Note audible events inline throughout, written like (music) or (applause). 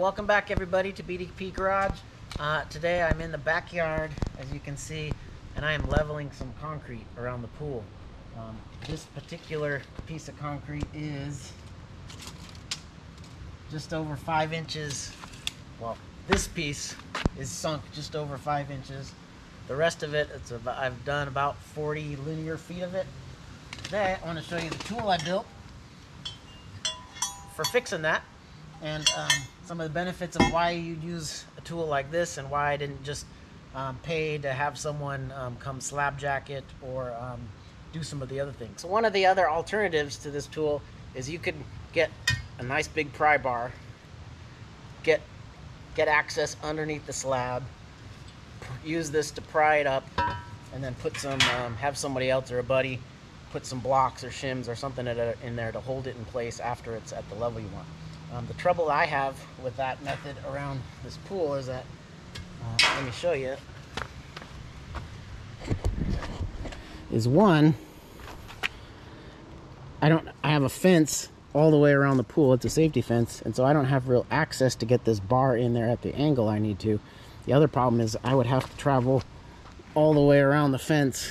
welcome back everybody to BDP Garage. Uh, today I'm in the backyard, as you can see, and I am leveling some concrete around the pool. Um, this particular piece of concrete is just over five inches. Well, this piece is sunk just over five inches. The rest of it, it's about, I've done about 40 linear feet of it. Today I want to show you the tool I built for fixing that and um, some of the benefits of why you'd use a tool like this and why I didn't just um, pay to have someone um, come slab jack it or um, do some of the other things. So one of the other alternatives to this tool is you could get a nice big pry bar, get get access underneath the slab, use this to pry it up, and then put some, um, have somebody else or a buddy put some blocks or shims or something in there to hold it in place after it's at the level you want. Um, the trouble I have with that method around this pool is that, uh, let me show you, is one, I don't, I have a fence all the way around the pool. It's a safety fence, and so I don't have real access to get this bar in there at the angle I need to. The other problem is I would have to travel all the way around the fence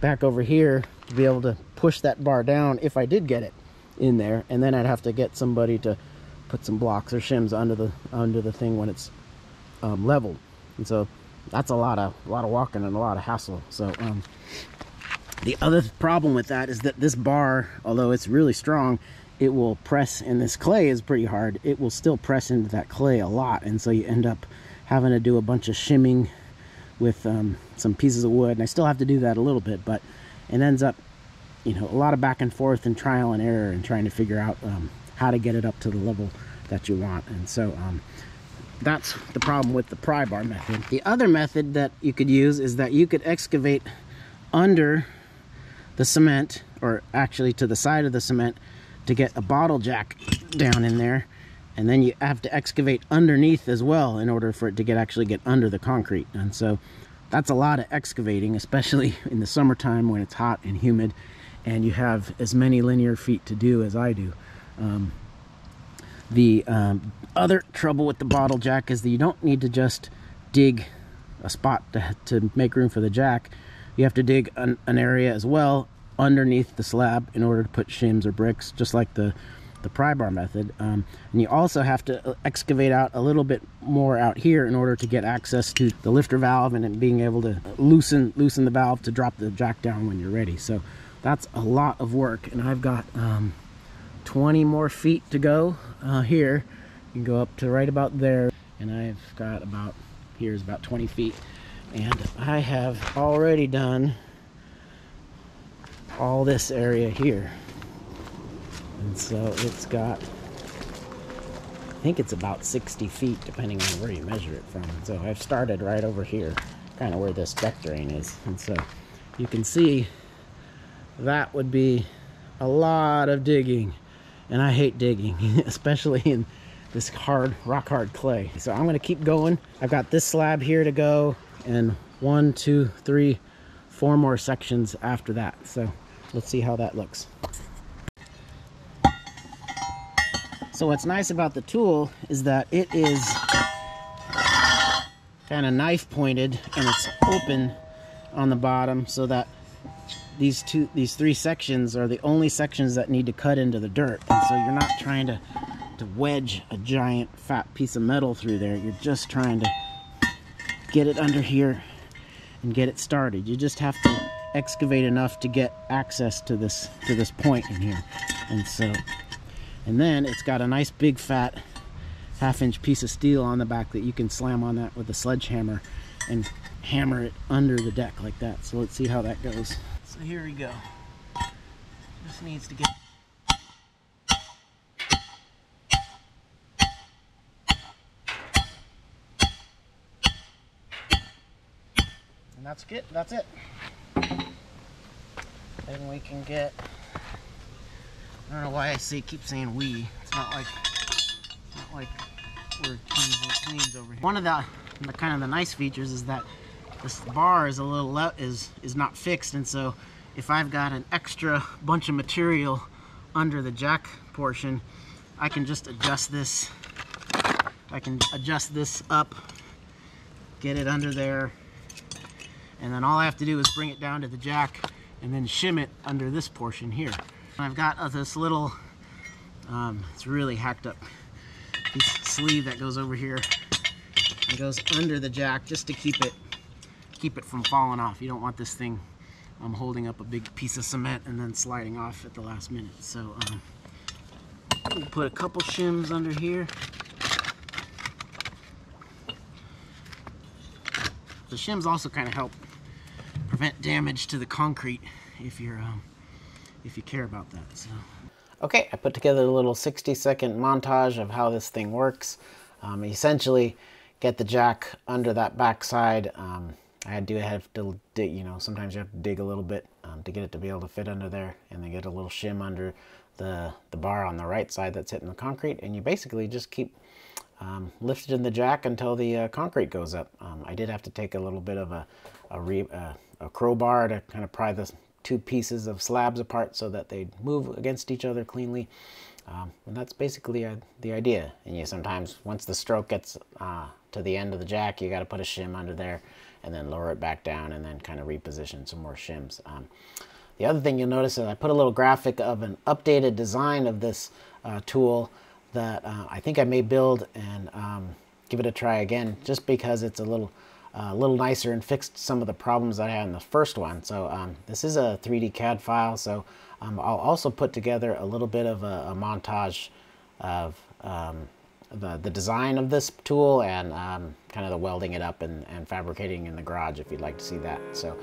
back over here to be able to push that bar down if I did get it in there and then I'd have to get somebody to put some blocks or shims under the under the thing when it's um, leveled. And so that's a lot of a lot of walking and a lot of hassle. So um, the other problem with that is that this bar although it's really strong it will press and this clay is pretty hard it will still press into that clay a lot. And so you end up having to do a bunch of shimming with um, some pieces of wood and I still have to do that a little bit but it ends up you know, a lot of back and forth and trial and error and trying to figure out um, how to get it up to the level that you want. And so um, that's the problem with the pry bar method. The other method that you could use is that you could excavate under the cement or actually to the side of the cement to get a bottle jack down in there and then you have to excavate underneath as well in order for it to get actually get under the concrete and so that's a lot of excavating especially (laughs) in the summertime when it's hot and humid and you have as many linear feet to do as I do. Um, the um, other trouble with the bottle jack is that you don't need to just dig a spot to, to make room for the jack. You have to dig an, an, area as well underneath the slab in order to put shims or bricks, just like the the pry bar method. Um, and you also have to uh, excavate out a little bit more out here in order to get access to the lifter valve and being able to loosen loosen the valve to drop the jack down when you're ready. So that's a lot of work and I've got um, 20 more feet to go uh, here. You can go up to right about there and I've got about here's about 20 feet. And I have already done all this area here. And so it's got I think it's about 60 feet depending on where you measure it from. So I've started right over here kind of where this deck drain is. And so you can see that would be a lot of digging. And I hate digging (laughs) especially in this hard rock hard clay. So I'm gonna keep going. I've got this slab here to go and one two three four more sections after that. So let's see how that looks. So what's nice about the tool is that it is kind of knife pointed and it's open on the bottom so that these two these three sections are the only sections that need to cut into the dirt. And so you're not trying to to wedge a giant fat piece of metal through there. You're just trying to get it under here and get it started. You just have to excavate enough to get access to this to this point in here. And so and then it's got a nice big fat half inch piece of steel on the back that you can slam on that with a sledgehammer and hammer it under the deck like that. So let's see how that goes so here we go. Just needs to get And that's it. That's it. And we can get I don't know why I say keep saying we. It's not like not like we're teens over here. One of the, the kind of the nice features is that this bar is a little is is not fixed and so if I've got an extra bunch of material under the jack portion I can just adjust this I can adjust this up, get it under there, and then all I have to do is bring it down to the jack and then shim it under this portion here. I've got uh, this little, um, it's really hacked up piece sleeve that goes over here and goes under the jack just to keep it keep it from falling off. You don't want this thing um, holding up a big piece of cement and then sliding off at the last minute. So um, we'll put a couple shims under here. The shims also kind of help prevent damage to the concrete if you're um, if you care about that. So. Okay, I put together a little 60 second montage of how this thing works. Um, essentially, get the jack under that backside. Um, I do have to dig, you know, sometimes you have to dig a little bit um, to get it to be able to fit under there and then get a little shim under the, the bar on the right side that's hitting the concrete. And you basically just keep um, lifting the jack until the uh, concrete goes up. Um, I did have to take a little bit of a, a, re, uh, a crowbar to kind of pry the two pieces of slabs apart so that they move against each other cleanly. Um, and that's basically uh, the idea. And you sometimes, once the stroke gets uh, to the end of the jack, you got to put a shim under there and then lower it back down and then kind of reposition some more shims. Um, the other thing you'll notice is I put a little graphic of an updated design of this uh, tool that uh, I think I may build and um, give it a try again just because it's a little a little nicer and fixed some of the problems I had in the first one. So um, this is a 3D CAD file, so um, I'll also put together a little bit of a, a montage of um, the, the design of this tool and um, kind of the welding it up and, and fabricating in the garage if you'd like to see that. So.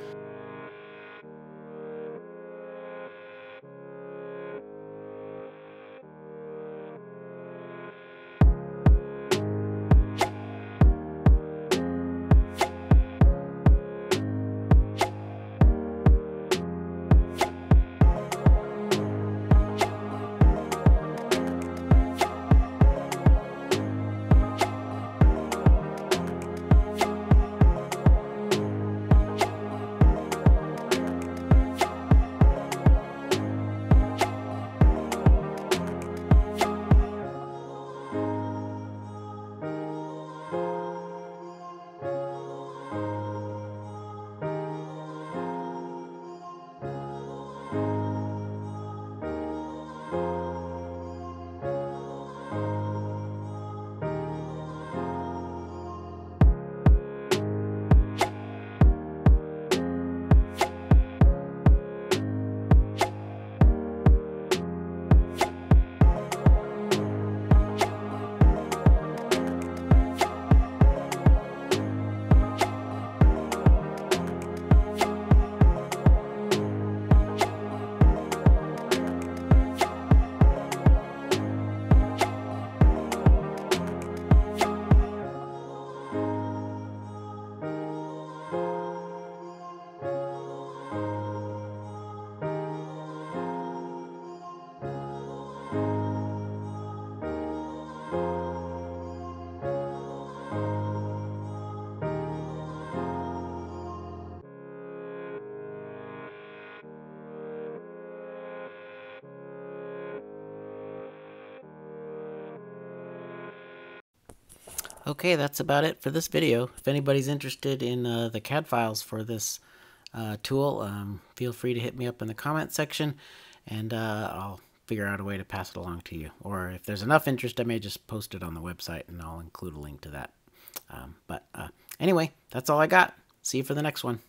Okay, that's about it for this video. If anybody's interested in uh, the CAD files for this uh, tool, um, feel free to hit me up in the comment section and uh, I'll figure out a way to pass it along to you. Or if there's enough interest, I may just post it on the website and I'll include a link to that. Um, but uh, anyway, that's all I got. See you for the next one.